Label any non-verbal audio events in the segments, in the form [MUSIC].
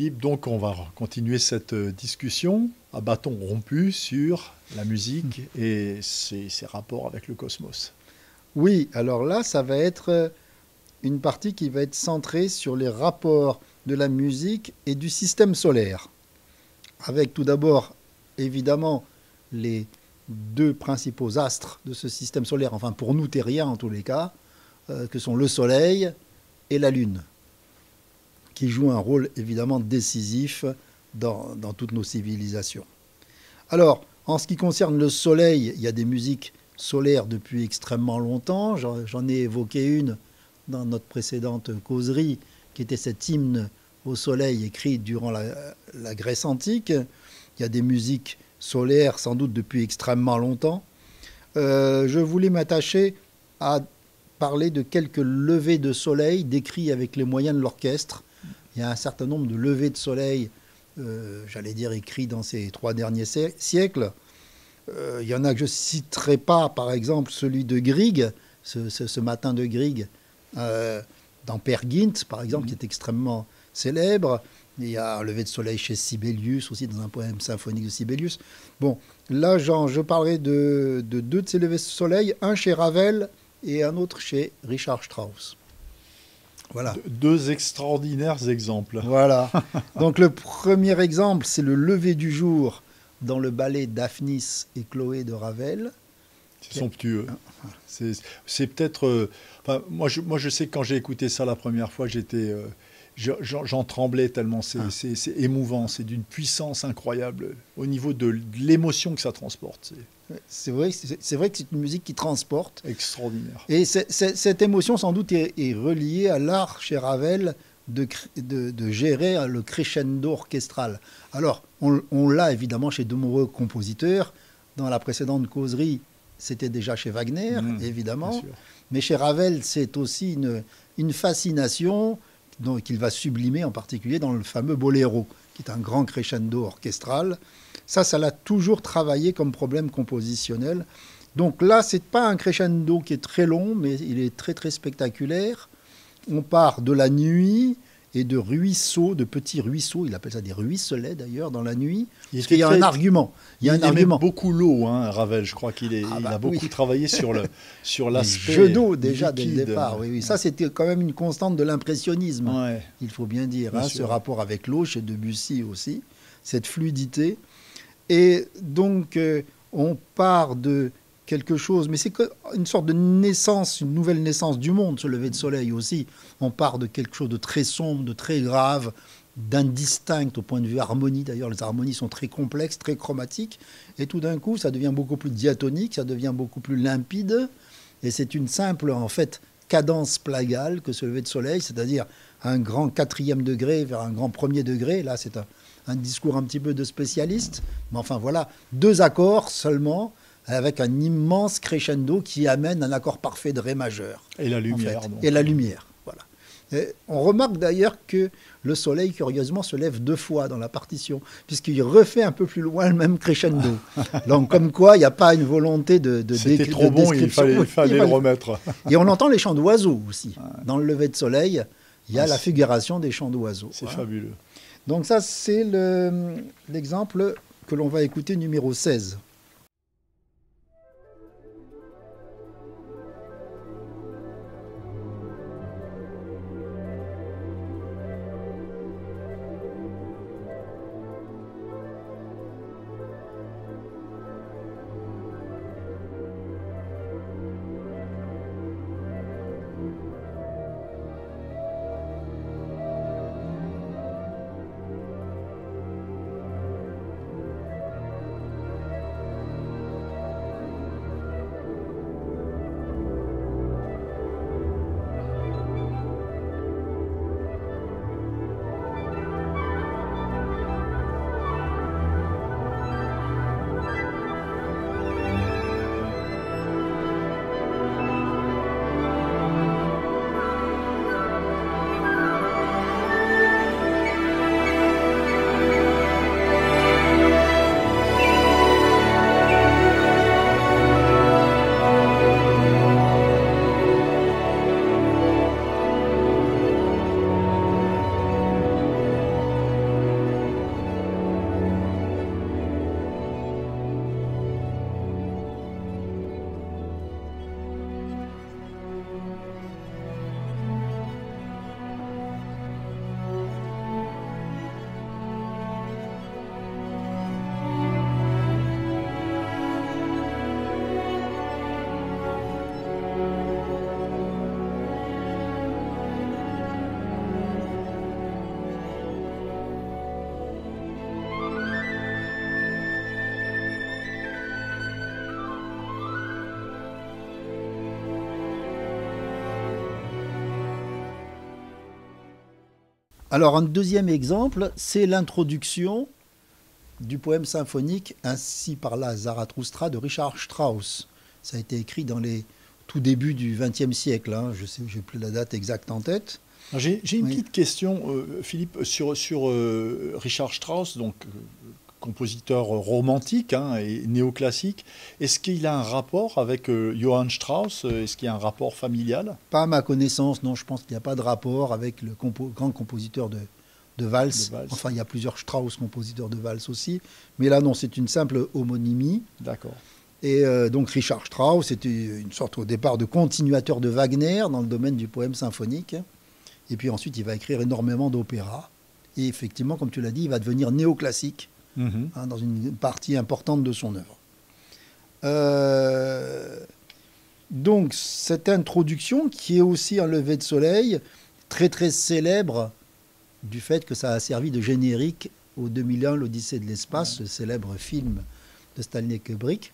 Philippe, donc on va continuer cette euh, discussion à bâton rompu sur la musique et ses, ses rapports avec le cosmos. Oui, alors là, ça va être euh, une partie qui va être centrée sur les rapports de la musique et du système solaire. Avec tout d'abord, évidemment, les deux principaux astres de ce système solaire, enfin pour nous terriens en tous les cas, euh, que sont le Soleil et la Lune, qui jouent un rôle évidemment décisif dans, dans toutes nos civilisations. Alors, en ce qui concerne le Soleil, il y a des musiques solaires depuis extrêmement longtemps. J'en ai évoqué une dans notre précédente causerie, qui était cet hymne au soleil écrit durant la, la Grèce antique. Il y a des musiques solaires sans doute depuis extrêmement longtemps. Euh, je voulais m'attacher à parler de quelques levées de soleil décrits avec les moyens de l'orchestre. Il y a un certain nombre de levées de soleil, euh, j'allais dire, écrits dans ces trois derniers siè- siècles. Euh, il y en a que je ne citerai pas, par exemple celui de Grieg, ce, ce- ce matin de Grieg, euh, dans Per Gynt, par exemple, qui est extrêmement célèbre. Il y a un lever de soleil chez Sibelius aussi, dans un poème symphonique de Sibelius. Bon, là, Jean, je parlerai de, de deux de ces levées de soleil, un chez Ravel et un autre chez Richard Strauss. Voilà. Deux extraordinaires exemples. Voilà. [LAUGHS] Donc le premier exemple, c'est le lever du jour dans le ballet Daphnis et Chloé de Ravel. C'est somptueux. C'est c'est peut-être. euh, enfin, moi, je, moi, je sais que quand j'ai écouté ça la première fois, j'étais. euh, J'en tremblais tellement c'est Ah. c'est- émouvant, c'est d'une puissance incroyable au niveau de, l'émotion que ça transporte. C'est vrai, c'est vrai que c'est une musique qui transporte. extraordinaire. Et cette émotion, sans doute, est, est reliée à l'art chez Ravel de, cr- de- de gérer le crescendo orchestral. Alors, on, on l'a évidemment chez de nombreux compositeurs. Dans la précédente causerie, c'était déjà chez Wagner, Mmh, évidemment. Mais chez Ravel, c'est aussi une, une fascination qu'il va sublimer, en particulier dans le fameux boléro, qui est un grand crescendo orchestral. Ça, ça l'a toujours travaillé comme problème compositionnel. Donc là, c'est pas un crescendo qui est très long, mais il est très très spectaculaire. On part de la nuit et de ruisseaux, de petits ruisseaux, il appelle ça des ruisselets d'ailleurs dans la nuit, Il y a un argument. Il y a un argument. beaucoup l'eau, hein, Ravel. Je crois qu'il Ah bah a beaucoup oui. travaillé sur le [LAUGHS] sur l'aspect jeux d'eau déjà dès le départ. Oui, oui. Ça, c'était quand même une constante de l'impressionnisme. Ouais. il faut bien dire, Bien hein, ce rapport avec l'eau chez Debussy aussi, cette fluidité. Et donc, euh, on part de quelque chose, mais c'est une sorte de naissance, une nouvelle naissance du monde, ce lever de soleil aussi. On part de quelque chose de très sombre, de très grave, d'indistinct au point de vue harmonie. D'ailleurs, les harmonies sont très complexes, très chromatiques. Et tout d'un coup, ça devient beaucoup plus diatonique, ça devient beaucoup plus limpide. Et c'est une simple, en fait, cadence plagale que ce lever de soleil, c'est-à-dire un grand quatrième degré vers un grand premier degré. Là, c'est un discours un petit peu de spécialiste. Mais enfin, voilà, deux accords seulement, avec un immense crescendo qui amène un accord parfait de Ré majeur. Et la en lumière. fait. Et la lumière. Voilà. Et on remarque d'ailleurs que le soleil, curieusement, se lève deux fois dans la partition, puisqu'il refait un peu plus loin le même crescendo. [LAUGHS] Donc, comme quoi, il n'y a pas une volonté de, de C'était trop de bon, il fallait, il le remettre. Et on entend les chants d'oiseaux aussi. Dans le lever de soleil, il y a Ah, la figuration des chants d'oiseaux. C'est Voilà. fabuleux. Donc ça, c'est le- l'exemple que l'on va écouter numéro 16. Alors un deuxième exemple, c'est l'introduction du poème symphonique Ainsi par là Zarathustra de Richard Strauss. Ça a été écrit dans les tout débuts du XXe siècle. Hein. Je sais, j'ai plus la date exacte en tête. J'ai une petite question, euh, Philippe, sur, sur euh, Richard Strauss, donc euh, compositeur romantique hein, et néoclassique. Est-ce qu'il a un rapport avec Johann Strauss Est-ce qu'il y a un rapport familial? Pas à ma connaissance, non. Je pense qu'il n'y a pas de rapport avec le grand compositeur de, de valse. Enfin, il y a plusieurs Strauss compositeurs de valse aussi. Mais là, non, c'est une simple homonymie. D'accord. Et donc Richard Strauss était une sorte au départ de continuateur de Wagner dans le domaine du poème symphonique. Et puis ensuite, il va écrire énormément d'opéras. Et effectivement, comme tu l'as dit, il va devenir néoclassique mhm. hein, dans une partie importante de son œuvre. Euh, donc, cette introduction, qui est aussi un lever de soleil, très très célèbre du fait que ça a servi de générique au 2001, l'Odyssée de l'espace, ce célèbre film de Stanley Kubrick.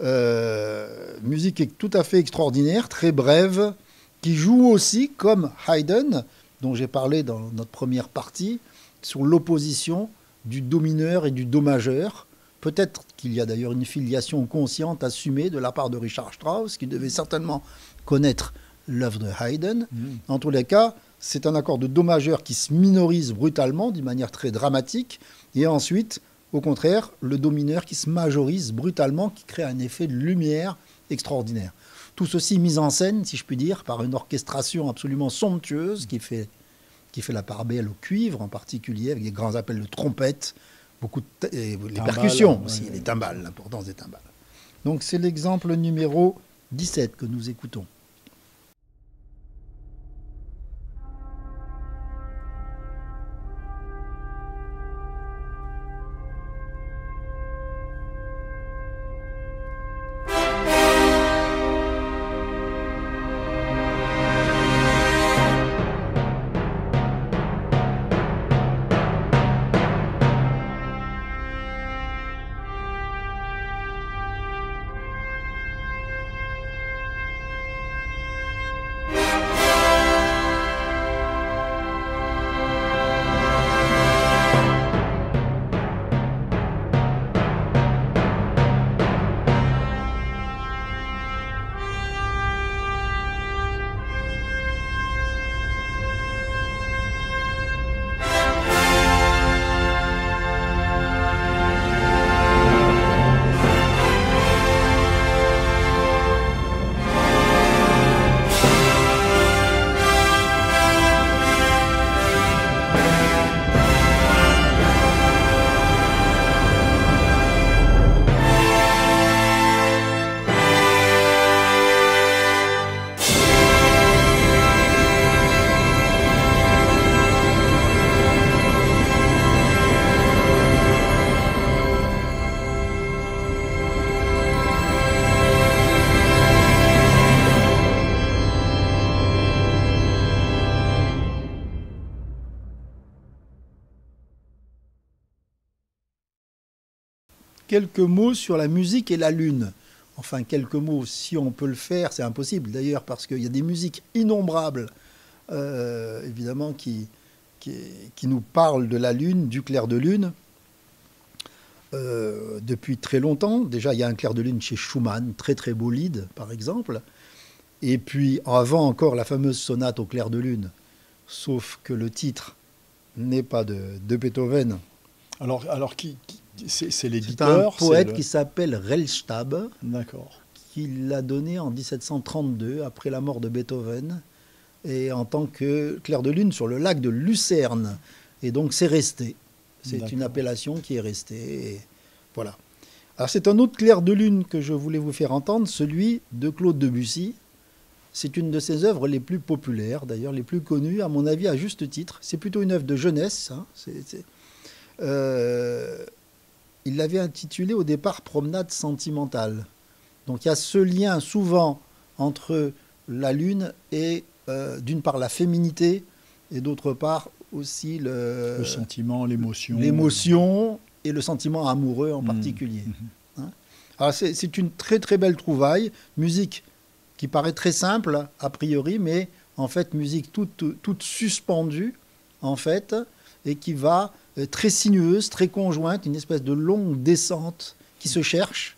Euh, musique tout à fait extraordinaire, très brève, qui joue aussi, comme Haydn, dont j'ai parlé dans notre première partie, sur l'opposition du do mineur et du do majeur. Peut-être qu'il y a d'ailleurs une filiation consciente assumée de la part de Richard Strauss, qui devait certainement connaître l'œuvre de Haydn. Mm. En tous les cas, c'est un accord de do majeur qui se minorise brutalement, d'une manière très dramatique, et ensuite, au contraire, le do mineur qui se majorise brutalement, qui crée un effet de lumière extraordinaire. Tout ceci mis en scène, si je puis dire, par une orchestration absolument somptueuse qui fait, qui fait la part belle au cuivre en particulier, avec des grands appels de trompette, beaucoup de les percussions aussi, les timbales, l'importance des timbales. Donc c'est l'exemple numéro 17 que nous écoutons. Quelques mots sur la musique et la lune. Enfin, quelques mots, si on peut le faire, c'est impossible d'ailleurs, parce qu'il y a des musiques innombrables, euh, évidemment, qui, nous parlent de la lune, du clair de lune. Euh, depuis très longtemps. Déjà, il y a un clair de lune chez Schumann, très très beau lead, par exemple. Et puis, avant encore, la fameuse sonate au clair de lune, sauf que le titre n'est pas de, de Beethoven. Alors qui, c'est l'éditeur. C'est un poète qui s'appelle Rellstab. Qui l'a donné en 1732, après la mort de Beethoven, et en tant que clair de lune sur le lac de Lucerne. Et donc c'est resté. C'est une appellation qui est restée. voilà. Alors c'est un autre clair de lune que je voulais vous faire entendre, celui de Claude Debussy. C'est une de ses œuvres les plus populaires, d'ailleurs les plus connues, à mon avis, à juste titre. C'est plutôt une œuvre de jeunesse. Hein. Euh, il l'avait intitulé au départ Promenade sentimentale. Donc il y a ce lien souvent entre la lune et euh, d'une part la féminité et d'autre part aussi le, le sentiment, l'émotion. L'émotion et le sentiment amoureux en mmh. particulier. Mmh. Hein. Alors c'est une très très belle trouvaille, musique qui paraît très simple a priori, mais en fait musique toute, toute suspendue en fait, et qui va très sinueuse, très conjointe, une espèce de longue descente qui se cherche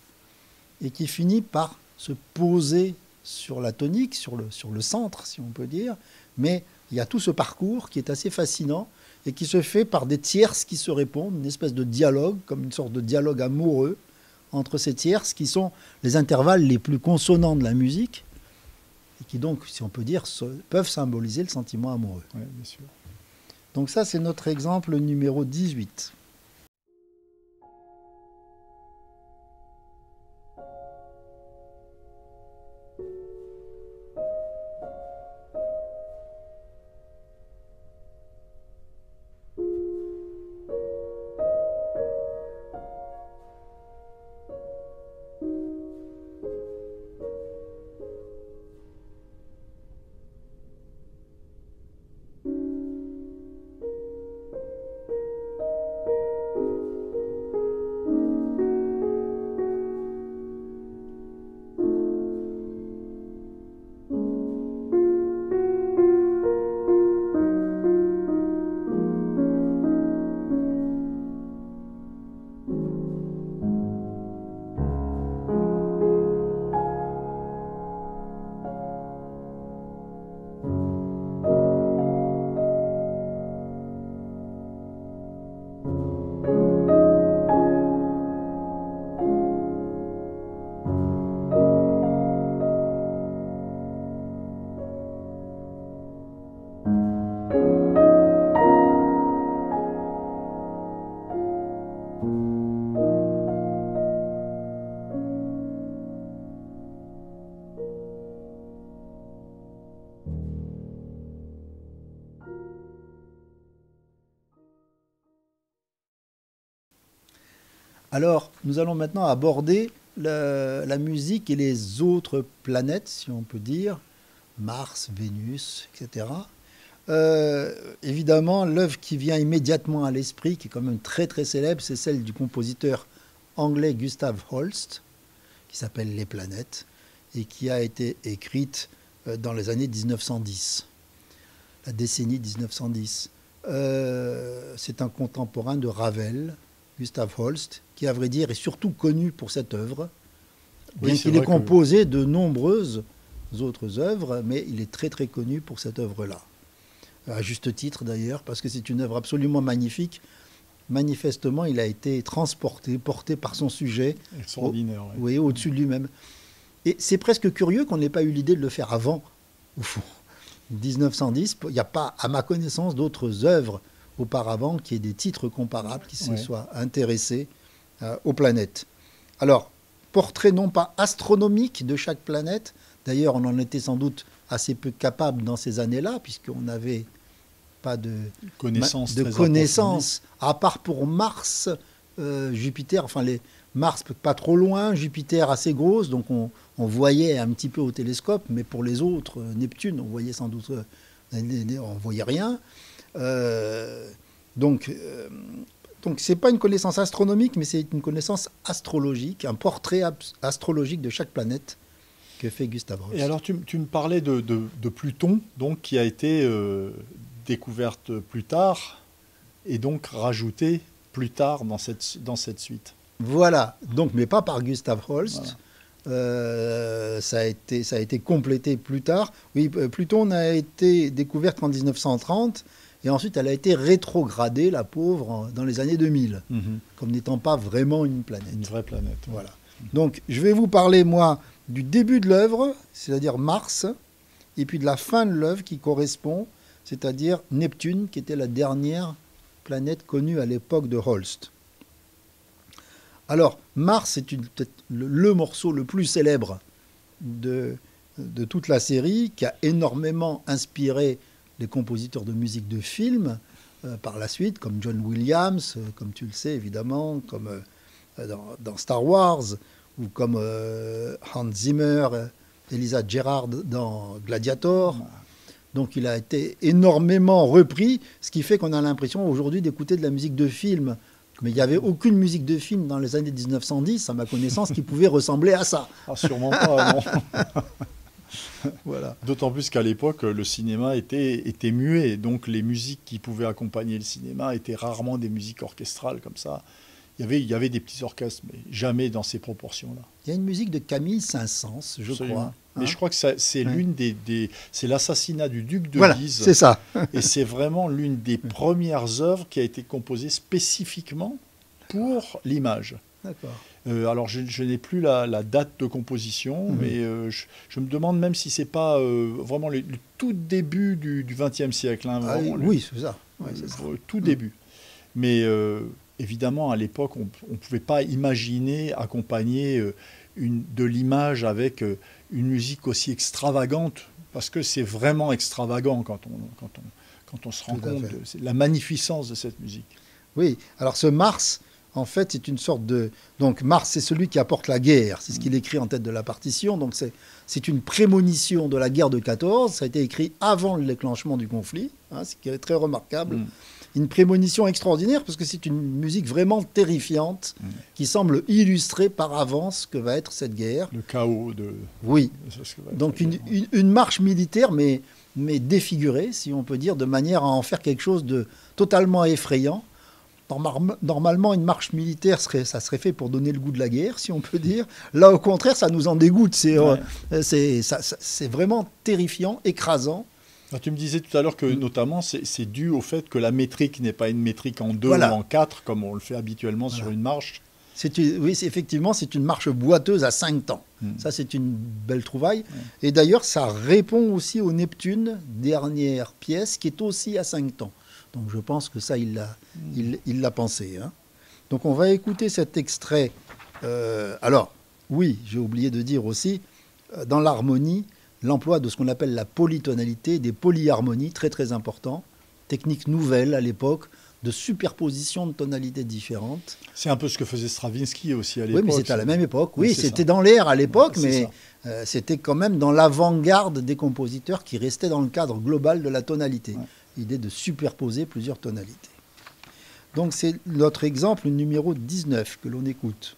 et qui finit par se poser sur la tonique, sur le, centre, si on peut dire. Mais il y a tout ce parcours qui est assez fascinant et qui se fait par des tierces qui se répondent, une espèce de dialogue, comme une sorte de dialogue amoureux entre ces tierces qui sont les intervalles les plus consonants de la musique et qui donc, si on peut dire, peuvent symboliser le sentiment amoureux. bien sûr. Donc ça, c'est notre exemple numéro 18. Alors, nous allons maintenant aborder la, musique et les autres planètes, si on peut dire, Mars, Vénus, etc. Euh, évidemment, l'œuvre qui vient immédiatement à l'esprit, qui est quand même très très célèbre, c'est celle du compositeur anglais Gustav Holst, qui s'appelle Les planètes, et qui a été écrite euh, dans les années 1910, la décennie 1910. Euh, c'est un contemporain de Ravel, Gustav Holst, qui, à vrai dire, est surtout connu pour cette œuvre, bien qu'il ait composé de nombreuses autres œuvres, mais il est très très connu pour cette œuvre-là. À juste titre d'ailleurs, parce que c'est une œuvre absolument magnifique. Manifestement, il a été transporté, porté par son sujet. Extraordinaire. oui, au-dessus de lui-même. Et c'est presque curieux qu'on n'ait pas eu l'idée de le faire avant, au fond. 1910, il n'y a pas, à ma connaissance, d'autres œuvres auparavant qui aient des titres comparables, qui se soient intéressés euh, aux planètes. Alors, portrait non pas astronomique de chaque planète, d'ailleurs on en était sans doute assez peu capable dans ces années-là, puisqu'on n'avait pas de connaissances, de connaissances à part pour Mars, euh, Jupiter, enfin les Mars pas trop loin, Jupiter assez grosse, donc on, voyait un petit peu au télescope, mais pour les autres, euh, Neptune, on voyait sans doute, on voyait rien. Euh, donc, euh, donc c'est pas une connaissance astronomique, mais c'est une connaissance astrologique, un portrait astrologique de chaque planète que fait Gustave Ross. Et alors, tu, me parlais de, de, Pluton, donc qui a été euh, découverte plus tard et donc rajoutée plus tard dans cette, dans cette suite. Voilà, donc mais pas par Gustav Holst. ça, a été, ça a été complété plus tard. Oui, Pluton n'a été découverte qu'en 1930 et ensuite, elle a été rétrogradée, la pauvre, dans les années 2000, mhm. comme n'étant pas vraiment une planète. Une vraie planète. Voilà. Donc, je vais vous parler, moi, du début de l'œuvre, c'est-à-dire Mars, et puis de la fin de l'œuvre qui correspond, c'est-à-dire Neptune, qui était la dernière planète connue à l'époque de Holst. Alors, Mars, c'est peut-être le, morceau le plus célèbre de, de toute la série, qui a énormément inspiré les compositeurs de musique de film euh, par la suite, comme John Williams, euh, comme tu le sais évidemment, comme euh, dans, Star Wars, ou comme Hans Zimmer, Elisa Gerard dans Gladiator. Donc il a été énormément repris, ce qui fait qu'on a l'impression aujourd'hui d'écouter de la musique de film. Mais il n'y avait aucune musique de film dans les années 1910, à ma connaissance, qui [LAUGHS] pouvait ressembler à ça. Ah, sûrement pas, non. [LAUGHS] [LAUGHS] voilà. D'autant plus qu'à l'époque, le cinéma était, était muet, donc les musiques qui pouvaient accompagner le cinéma étaient rarement des musiques orchestrales comme ça. Il y avait, il y avait des petits orchestres, mais jamais dans ces proportions-là. Il y a une musique de Camille Saint-Saëns, je crois. mais hein. je crois que c'est l'une des, des c'est l'assassinat du duc de voilà, Guise. C'est ça. et c'est vraiment l'une des [LAUGHS] premières œuvres qui a été composée spécifiquement pour l'image. D'accord. Euh, alors je, n'ai plus la, date de composition, mhm. mais euh, je, me demande même si c'est pas euh, vraiment le, tout début du XXe siècle. Hein, ah oui, c'est ça. tout début. Mais évidemment, à l'époque, on ne pouvait pas imaginer accompagner une, de l'image avec une musique aussi extravagante, parce que c'est vraiment extravagant quand on, quand on, quand on se rend compte de la magnificence de cette musique. Oui, alors ce Mars, en fait, c'est une sorte de... Donc Mars, c'est celui qui apporte la guerre, c'est ce qu'il écrit en tête de la partition, donc c'est une prémonition de la guerre de 14, ça a été écrit avant le déclenchement du conflit, hein, ce qui est très remarquable. Mm. Une prémonition extraordinaire parce que c'est une musique vraiment terrifiante mm. qui semble illustrer par avance ce que va être cette guerre. Le chaos de... Oui, donc une, une, marche militaire, mais, mais défigurée, si on peut dire, de manière à en faire quelque chose de totalement effrayant Normalement, une marche militaire, serait, ça serait fait pour donner le goût de la guerre, si on peut dire. Là, au contraire, ça nous en dégoûte. C'est euh, vraiment terrifiant, écrasant. tu me disais tout à l'heure que mm. notamment c'est dû au fait que la métrique n'est pas une métrique en deux ou en quatre comme on le fait habituellement sur une marche. oui, effectivement, c'est une marche boiteuse à cinq temps. Mm. Ça, c'est une belle trouvaille. Et d'ailleurs, ça répond aussi au Neptune, dernière pièce, qui est aussi à cinq temps. Donc je pense que ça, il l'a il, l'a pensé. Hein. Donc on va écouter cet extrait. Euh, alors, oui, j'ai oublié de dire aussi, euh, dans l'harmonie, l'emploi de ce qu'on appelle la polytonalité, des polyharmonies, très très important. Technique nouvelle à l'époque, de superposition de tonalités différentes. C'est un peu ce que faisait Stravinsky aussi à l'époque. Oui, mais c'était à la même époque. Oui, c'était dans l'air à l'époque, mais euh, c'était quand même dans l'avant-garde des compositeurs qui restaient dans le cadre global de la tonalité l'idée de superposer plusieurs tonalités. Donc c'est notre exemple numéro 19 que l'on écoute.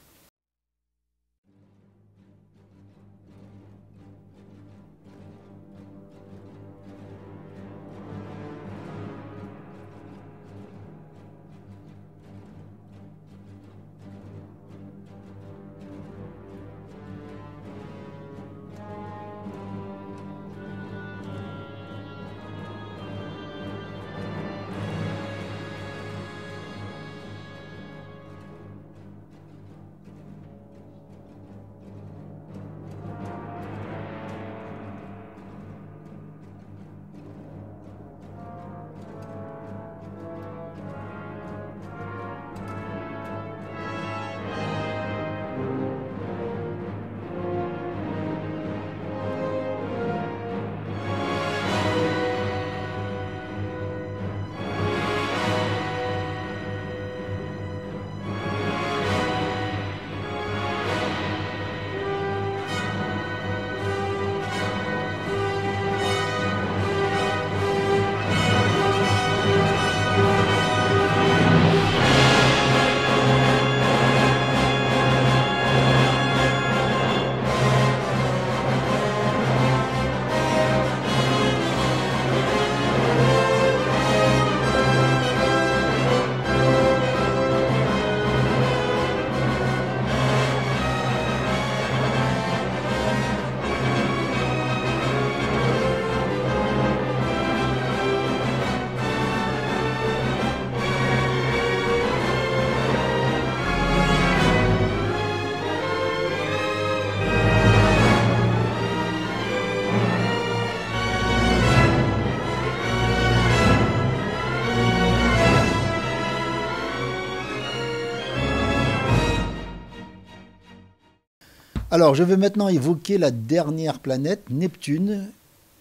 Alors, je vais maintenant évoquer la dernière planète, Neptune,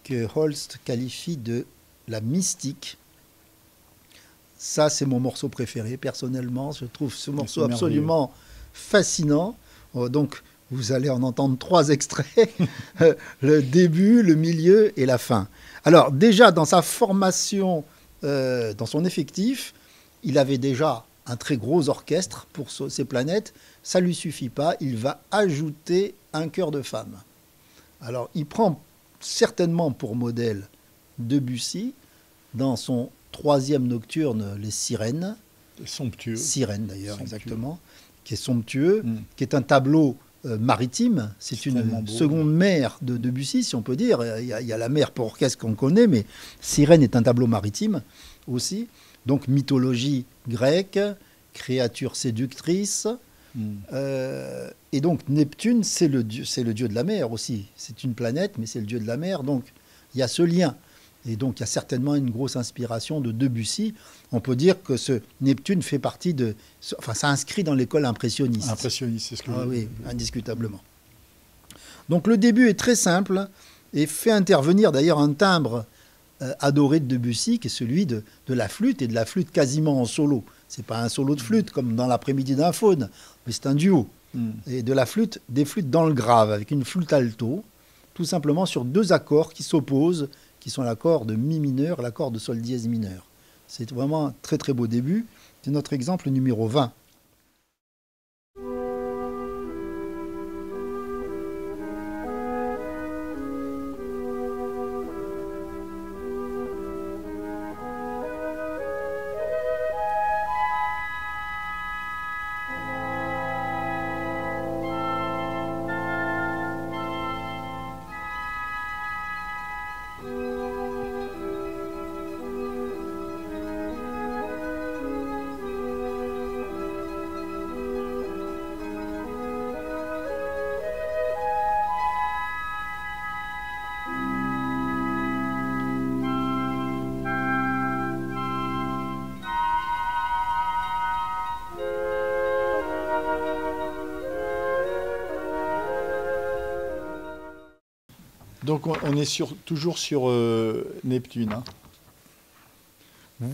que Holst qualifie de la mystique. Ça, c'est mon morceau préféré, personnellement. Je trouve ce morceau absolument fascinant. Oh, donc, vous allez en entendre trois extraits [LAUGHS] le début, le milieu et la fin. Alors, déjà, dans sa formation, euh, dans son effectif, il avait déjà un très gros orchestre pour ces planètes ça lui suffit pas, il va ajouter un chœur de femme. Alors il prend certainement pour modèle Debussy dans son troisième nocturne, Les Sirènes. Somptueux. Sirènes d'ailleurs, exactement, qui est somptueux, mm. qui est un tableau euh, maritime. C'est une seconde mer de Debussy, si on peut dire. Il y a, il y a la mer pour orchestre qu'on connaît, mais Sirène est un tableau maritime aussi. Donc mythologie grecque, créature séductrice, Hmm. Euh, et donc Neptune, c'est le, dieu, c'est le dieu de la mer aussi. C'est une planète, mais c'est le dieu de la mer. Donc il y a ce lien. Et donc il y a certainement une grosse inspiration de Debussy. On peut dire que ce Neptune fait partie de... Enfin, ça inscrit dans l'école impressionniste. Impressionniste, c'est ce que ah, Oui, indiscutablement. Donc le début est très simple et fait intervenir d'ailleurs un timbre euh, adoré de Debussy, qui est celui de, de, la flûte, et de la flûte quasiment en solo. C'est pas un solo de flûte comme dans l'après-midi d'un faune, mais c'est un duo. Hmm. Et de la flûte, des flûtes dans le grave, avec une flûte alto, tout simplement sur deux accords qui s'opposent, qui sont l'accord de mi mineur et l'accord de sol dièse mineur. C'est vraiment un très très beau début. C'est notre exemple numéro 20. Donc on est sur, toujours sur euh, Neptune. Hein.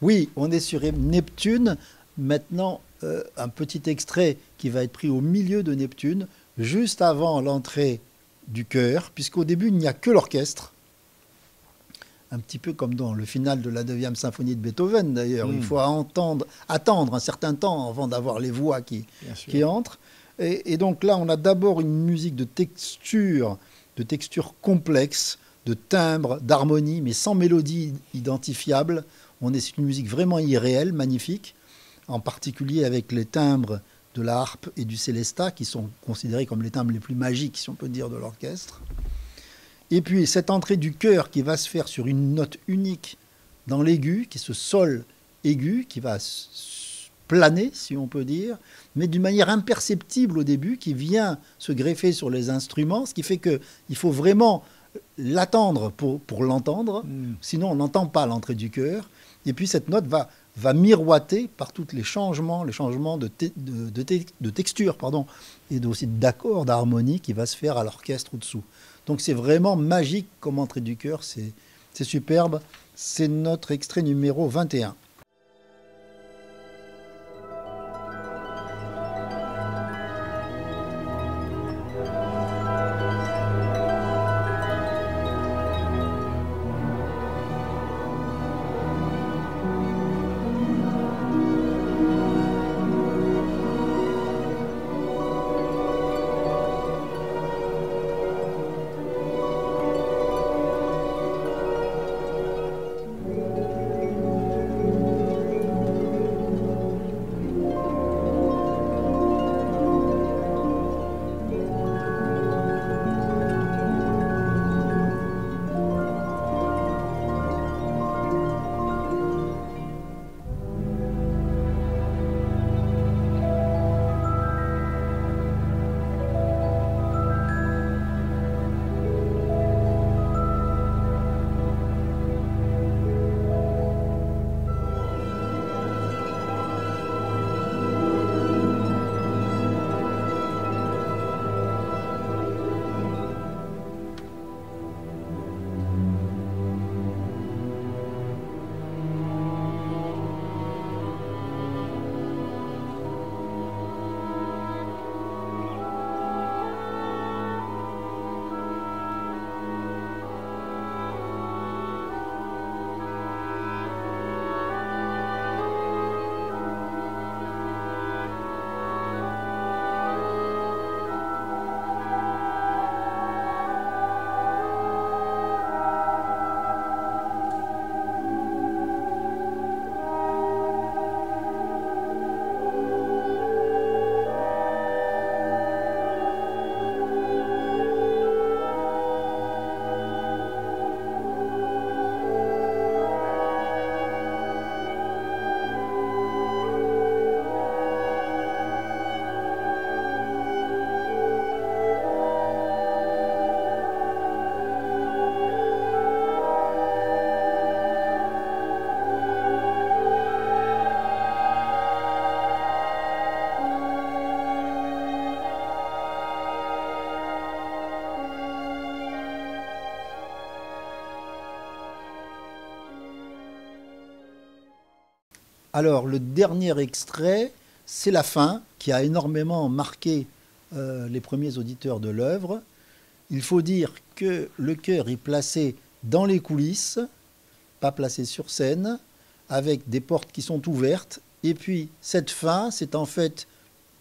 oui, on est sur Neptune. Maintenant, euh, un petit extrait qui va être pris au milieu de Neptune, juste avant l'entrée du chœur, puisqu'au début, il n'y a que l'orchestre. Un petit peu comme dans le final de la 9e symphonie de Beethoven, d'ailleurs. Il hmm. faut entendre, attendre un certain temps avant d'avoir les voix qui, qui entrent. Et, et, donc là, on a d'abord une musique de texture de textures complexes, de timbres, d'harmonie, mais sans mélodie identifiable. On est une musique vraiment irréelle, magnifique, en particulier avec les timbres de la harpe et du célesta, qui sont considérés comme les timbres les plus magiques, si on peut dire, de l'orchestre. Et puis cette entrée du chœur qui va se faire sur une note unique dans l'aigu, qui est ce sol aigu, qui va planer, si on peut dire, mais d'une manière imperceptible au début, qui vient se greffer sur les instruments, ce qui fait qu'il faut vraiment l'attendre pour, pour l'entendre, hmm. sinon on n'entend pas l'entrée du cœur. Et puis cette note va, va miroiter par tous les changements, les changements de, de, de, texture, pardon, et aussi d'accord, d'harmonie qui va se faire à l'orchestre au-dessous. Donc c'est vraiment magique comme entrée du cœur, c'est superbe. C'est notre extrait numéro 21. Alors, le dernier extrait, c'est la fin, qui a énormément marqué euh, les premiers auditeurs de l'œuvre. Il faut dire que le chœur est placé dans les coulisses, pas placé sur scène, avec des portes qui sont ouvertes. Et puis, cette fin, c'est en fait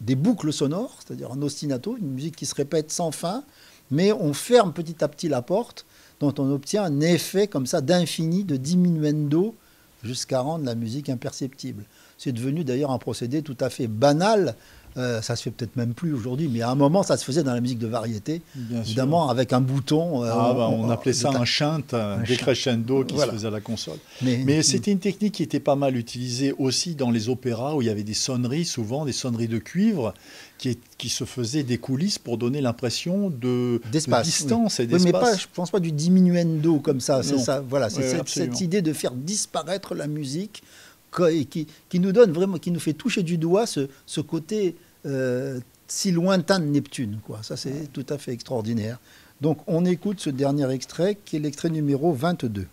des boucles sonores, c'est-à-dire un ostinato, une musique qui se répète sans fin, mais on ferme petit à petit la porte, dont on obtient un effet comme ça d'infini, de diminuendo, jusqu'à rendre la musique imperceptible. C'est devenu d'ailleurs un procédé tout à fait banal euh, ça se fait peut-être même plus aujourd'hui, mais à un moment, ça se faisait dans la musique de variété, évidemment avec un bouton. Euh, ah, bah, on, appelait ça un chant, un, décrescendo qui se faisait à la console. Mais, c'était une technique qui était pas mal utilisée aussi dans les opéras où il y avait des sonneries, souvent des sonneries de cuivre, qui, qui se faisaient des coulisses pour donner l'impression de, distance et d'espace. mais pas, je pense pas du diminuendo comme ça. C'est ça, voilà, c'est cette, idée de faire disparaître la musique qui, qui, nous donne vraiment, qui nous fait toucher du doigt ce, ce côté euh, si lointain de Neptune. Quoi. Ça, c'est tout à fait extraordinaire. Donc, on écoute ce dernier extrait, qui est l'extrait numéro 22.